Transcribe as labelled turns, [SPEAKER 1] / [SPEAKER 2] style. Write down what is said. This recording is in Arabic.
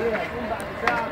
[SPEAKER 1] إيه هتكون بعد ساعه